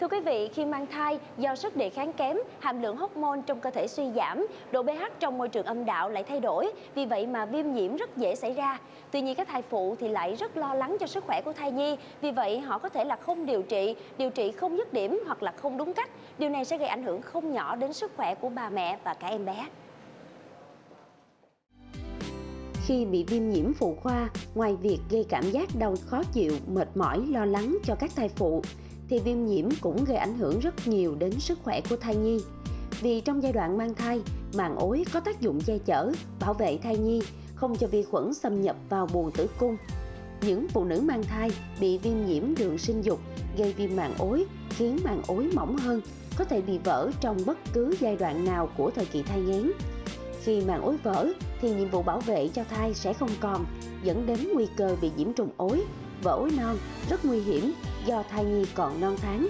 Thưa quý vị, khi mang thai, do sức đề kháng kém, hàm lượng hormone trong cơ thể suy giảm, độ pH trong môi trường âm đạo lại thay đổi, vì vậy mà viêm nhiễm rất dễ xảy ra. Tuy nhiên các thai phụ thì lại rất lo lắng cho sức khỏe của thai nhi, vì vậy họ có thể là không điều trị, điều trị không dứt điểm hoặc là không đúng cách. Điều này sẽ gây ảnh hưởng không nhỏ đến sức khỏe của bà mẹ và cả em bé. Khi bị viêm nhiễm phụ khoa, ngoài việc gây cảm giác đau khó chịu, mệt mỏi, lo lắng cho các thai phụ, thì viêm nhiễm cũng gây ảnh hưởng rất nhiều đến sức khỏe của thai nhi. Vì trong giai đoạn mang thai, màng ối có tác dụng che chở, bảo vệ thai nhi, không cho vi khuẩn xâm nhập vào buồng tử cung. Những phụ nữ mang thai bị viêm nhiễm đường sinh dục gây viêm màng ối khiến màng ối mỏng hơn, có thể bị vỡ trong bất cứ giai đoạn nào của thời kỳ thai nghén. Khi màng ối vỡ thì nhiệm vụ bảo vệ cho thai sẽ không còn, dẫn đến nguy cơ bị nhiễm trùng ối, vỡ ối non rất nguy hiểm do thai nhi còn non tháng.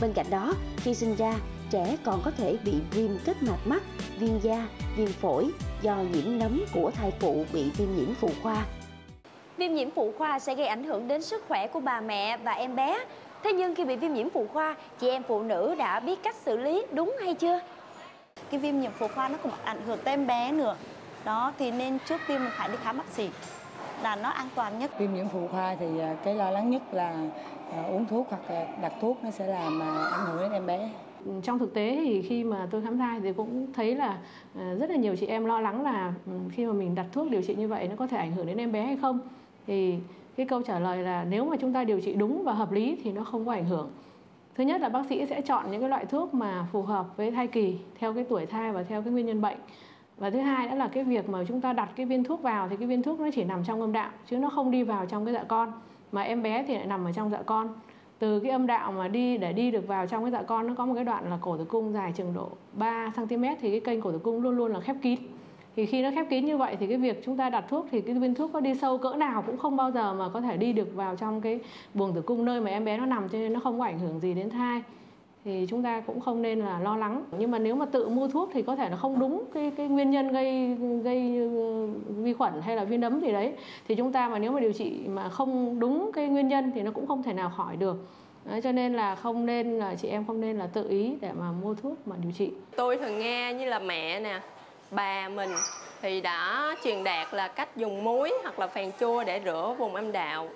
Bên cạnh đó, khi sinh ra, trẻ còn có thể bị viêm kết mạc mắt, viêm da, viêm phổi do nhiễm nấm của thai phụ bị viêm nhiễm phụ khoa. Viêm nhiễm phụ khoa sẽ gây ảnh hưởng đến sức khỏe của bà mẹ và em bé. Thế nhưng khi bị viêm nhiễm phụ khoa, chị em phụ nữ đã biết cách xử lý đúng hay chưa? Cái viêm nhiễm phụ khoa nó cũng ảnh hưởng tới em bé nữa. Đó thì nên trước tiên mình phải đi khám bác sĩ là nó an toàn nhất. Viêm nhiễm phụ khoa thì à, cái lo lắng nhất là à, uống thuốc hoặc đặt thuốc nó sẽ làm à, ảnh hưởng đến em bé. Trong thực tế thì khi mà tôi khám thai thì cũng thấy là rất là nhiều chị em lo lắng là ừ, khi mà mình đặt thuốc điều trị như vậy nó có thể ảnh hưởng đến em bé hay không. Thì cái câu trả lời là nếu mà chúng ta điều trị đúng và hợp lý thì nó không có ảnh hưởng. Thứ nhất là bác sĩ sẽ chọn những cái loại thuốc mà phù hợp với thai kỳ theo cái tuổi thai và theo cái nguyên nhân bệnh và thứ hai đó là cái việc mà chúng ta đặt cái viên thuốc vào thì cái viên thuốc nó chỉ nằm trong âm đạo, chứ nó không đi vào trong cái dạ con. Mà em bé thì lại nằm ở trong dạ con. Từ cái âm đạo mà đi, để đi được vào trong cái dạ con, nó có một cái đoạn là cổ tử cung dài chừng độ 3 cm thì cái kênh cổ tử cung luôn luôn là khép kín. Thì khi nó khép kín như vậy thì cái việc chúng ta đặt thuốc thì cái viên thuốc có đi sâu cỡ nào cũng không bao giờ mà có thể đi được vào trong cái buồng tử cung nơi mà em bé nó nằm, cho nên nó không có ảnh hưởng gì đến thai thì chúng ta cũng không nên là lo lắng. Nhưng mà nếu mà tự mua thuốc thì có thể là không đúng cái cái nguyên nhân gây gây uh, vi khuẩn hay là viêm nấm gì đấy. Thì chúng ta mà nếu mà điều trị mà không đúng cái nguyên nhân thì nó cũng không thể nào khỏi được. Đấy, cho nên là không nên là chị em không nên là tự ý để mà mua thuốc mà điều trị. Tôi thường nghe như là mẹ nè bà mình thì đã truyền đạt là cách dùng muối hoặc là phèn chua để rửa vùng âm đạo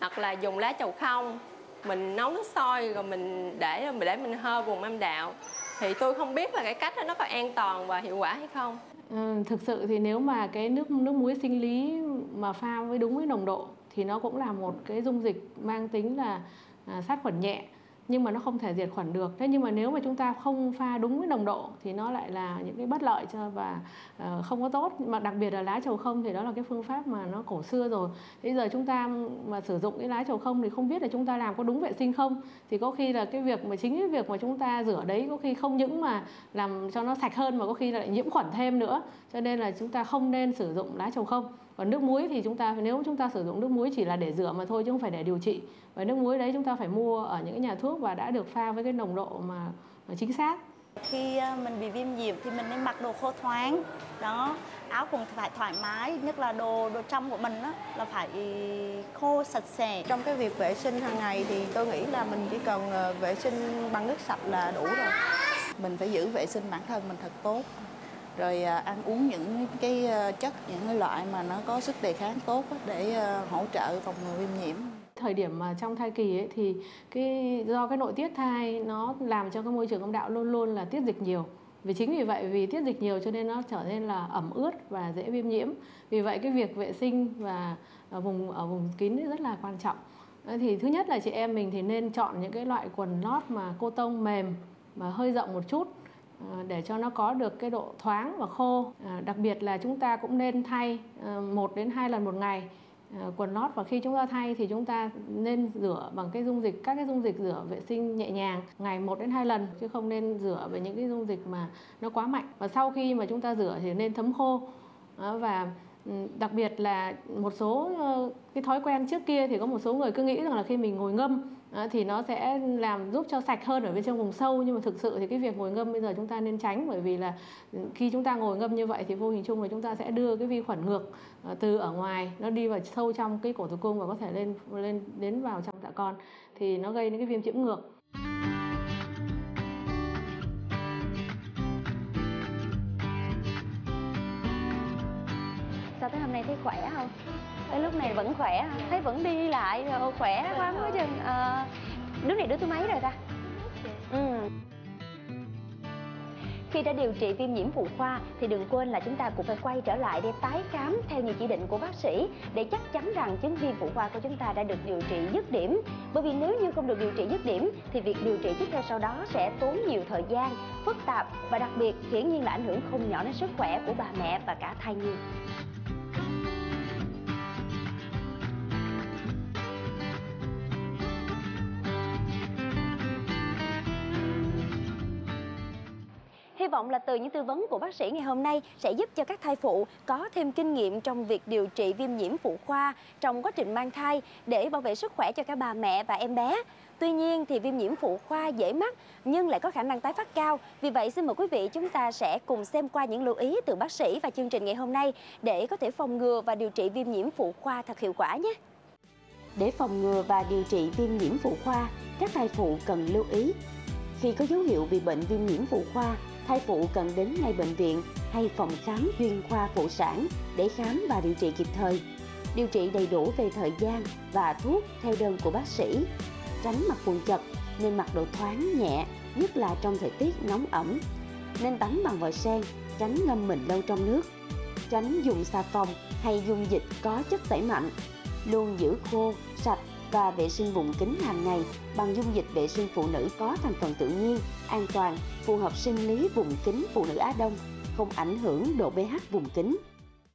hoặc là dùng lá chầu không mình nấu nước sôi rồi mình để mình để mình hơ vùng âm đạo. Thì tôi không biết là cái cách đó nó có an toàn và hiệu quả hay không. Ừ, thực sự thì nếu mà cái nước nước muối sinh lý mà pha với đúng với nồng độ thì nó cũng là một cái dung dịch mang tính là à, sát khuẩn nhẹ nhưng mà nó không thể diệt khuẩn được. Thế nhưng mà nếu mà chúng ta không pha đúng với nồng độ thì nó lại là những cái bất lợi cho và uh, không có tốt. Mà đặc biệt là lá trầu không thì đó là cái phương pháp mà nó cổ xưa rồi. Bây giờ chúng ta mà sử dụng cái lá trầu không thì không biết là chúng ta làm có đúng vệ sinh không? Thì có khi là cái việc mà chính cái việc mà chúng ta rửa đấy có khi không những mà làm cho nó sạch hơn mà có khi lại nhiễm khuẩn thêm nữa. Cho nên là chúng ta không nên sử dụng lá trầu không còn nước muối thì chúng ta nếu chúng ta sử dụng nước muối chỉ là để rửa mà thôi chứ không phải để điều trị. Và nước muối đấy chúng ta phải mua ở những cái nhà thuốc và đã được pha với cái nồng độ mà, mà chính xác. Khi ờ, mình bị viêm nhiễm thì mình nên mặc đồ khô thoáng. Đó áo cũng phải thoải mái nhất là đồ đồ trong của mình đó, là phải khô sạch sẽ. Trong cái việc vệ sinh hàng ngày thì tôi nghĩ là mình chỉ cần ờ, vệ sinh bằng nước sạch là đủ rồi. Mình phải giữ vệ sinh bản thân mình thật tốt rồi à, ăn uống những cái ờ, chất những cái loại mà nó có sức đề kháng tốt để ờ, hỗ trợ phòng ngừa viêm nhiễm. Thời điểm mà trong thai kỳ ấy, thì cái do cái nội tiết thai nó làm cho cái môi trường âm đạo luôn luôn là tiết dịch nhiều. Vì chính vì vậy vì tiết dịch nhiều cho nên nó trở nên là ẩm ướt và dễ viêm nhiễm. Vì vậy cái việc vệ sinh và ở vùng ở vùng kín rất là quan trọng. Ờ, thì thứ nhất là chị em mình thì nên chọn những cái loại quần lót mà cô tông mềm mà hơi rộng một chút. Ờ, để cho nó có được cái độ thoáng và khô. Ờ, đặc biệt là chúng ta cũng nên thay ờ, một đến hai lần một ngày quần lót. Và khi chúng ta thay thì chúng ta nên rửa bằng cái dung dịch, các cái dung dịch rửa vệ sinh nhẹ nhàng ngày một đến hai lần, chứ không nên rửa với những cái dung dịch mà nó quá mạnh. Và sau khi mà chúng ta rửa thì nên thấm khô. Và Ừ, đặc biệt là một số ờ, cái thói quen trước kia thì có một số người cứ nghĩ rằng là khi mình ngồi ngâm thì nó sẽ làm giúp cho sạch hơn ở bên trong vùng sâu. Nhưng mà thực sự thì cái việc ngồi ngâm bây giờ chúng ta nên tránh, bởi vì là ừ, khi chúng ta ngồi ngâm như vậy thì vô hình chung là chúng ta sẽ đưa cái vi khuẩn ngược ờ, từ ở ngoài, nó đi vào sâu trong cái cổ tử cung và có thể lên lên, đến vào trong dạ con. Thì nó gây những cái viêm nhiễm ngược. Sao tới hôm nay thấy khỏe không tới lúc này vẫn khỏe thấy vẫn đi lại rồi khỏe quá quá chừng ờ, à, đứa này đứa thứ mấy rồi ta ừ khi đã điều trị viêm nhiễm phụ khoa thì đừng quên là chúng ta cũng phải quay trở lại để tái khám theo như chỉ định của bác sĩ để chắc chắn rằng chứng viêm phụ khoa của chúng ta đã được điều trị dứt điểm. Bởi vì nếu như không được điều trị dứt điểm thì việc điều trị tiếp theo sau đó sẽ tốn nhiều thời gian, phức tạp và đặc biệt hiển nhiên là ảnh hưởng không nhỏ đến sức khỏe của bà mẹ và cả thai nhi. Hy vọng là từ những tư vấn của bác sĩ ngày hôm nay sẽ giúp cho các thai phụ có thêm kinh nghiệm trong việc điều trị viêm nhiễm phụ khoa trong quá trình mang thai để bảo vệ sức khỏe cho cả bà mẹ và em bé. Tuy nhiên thì viêm nhiễm phụ khoa dễ mắc nhưng lại có khả năng tái phát cao. Vì vậy xin mời quý vị chúng ta sẽ cùng xem qua những lưu ý từ bác sĩ và chương trình ngày hôm nay để có thể phòng ngừa và điều trị viêm nhiễm phụ khoa thật hiệu quả nhé. Để phòng ngừa và điều trị viêm nhiễm phụ khoa, các thai phụ cần lưu ý. Khi có dấu hiệu bị bệnh viêm nhiễm phụ khoa, thai phụ cần đến ngay bệnh viện hay phòng khám chuyên khoa phụ sản để khám và điều trị kịp thời. Điều trị đầy đủ về thời gian và thuốc theo đơn của bác sĩ. Tránh mặc quần chật nên mặc đồ thoáng nhẹ, nhất là trong thời tiết nóng ẩm. Nên tắm bằng vòi sen, tránh ngâm mình lâu trong nước. Tránh dùng xà phòng hay dung dịch có chất tẩy mạnh. Luôn giữ khô, sạch và vệ sinh vùng kính hàng ngày bằng dung dịch vệ sinh phụ nữ có thành phần tự nhiên, an toàn, phù hợp sinh lý vùng kính phụ nữ Á Đông, không ảnh hưởng độ pH vùng kính.